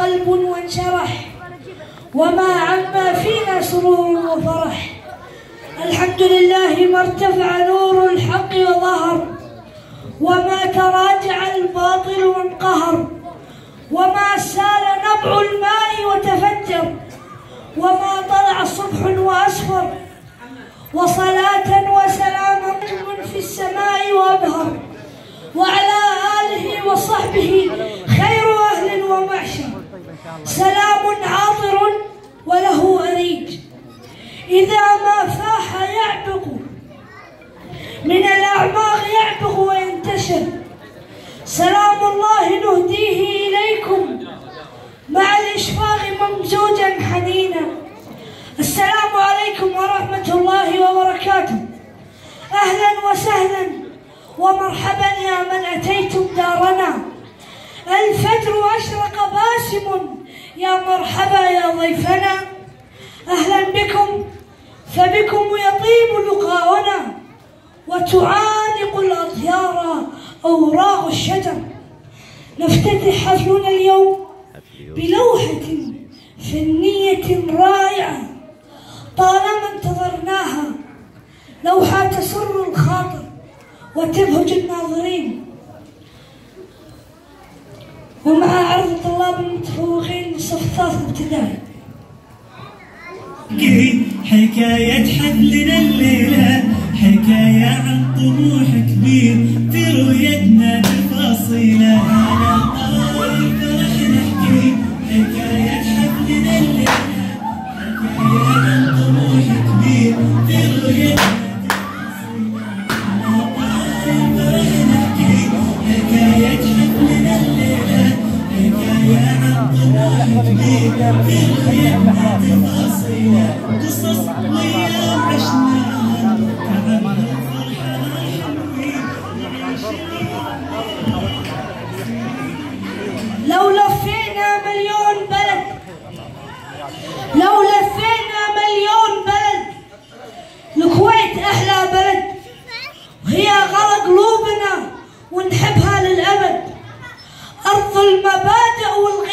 قلب وانشرح. وما عما فينا سرور وفرح. الحمد لله ما ارتفع نور الحق وظهر. وما تراجع الباطل وانقهر. وما سال نبع الماء وتفجر. وما طلع صبح وأسفر. وصلاة وينتشر سلام الله نهديه إليكم مع الإشفاق ممزوجا حنينا. السلام عليكم ورحمة الله وبركاته. أهلا وسهلا ومرحبا يا من أتيتم دارنا. الفجر أشرق باسم يا مرحبا يا ضيفنا. أهلا بكم فبكم يطيب لقاؤنا وتعانق الأطيار أوراق الشجر. نفتتح حفلنا اليوم بلوحة فنية رائعة. طالما انتظرناها لوحة تسر الخاطر وتبهج الناظرين. ومع عرض الطلاب المتفوقين للصف الثالث ابتدائي. حكاية حفلنا الليلة. حكاية عن طموح كبير في رؤيتنا تفاصيلها أنا طايف فرح نحكي حكاية حفلنا الليلة حكاية عن طموح كبير في رؤيتنا حكاية عن طموح كبير في رؤيتنا تفاصيلها ونحبها للأبد. أرض المبادئ والغ...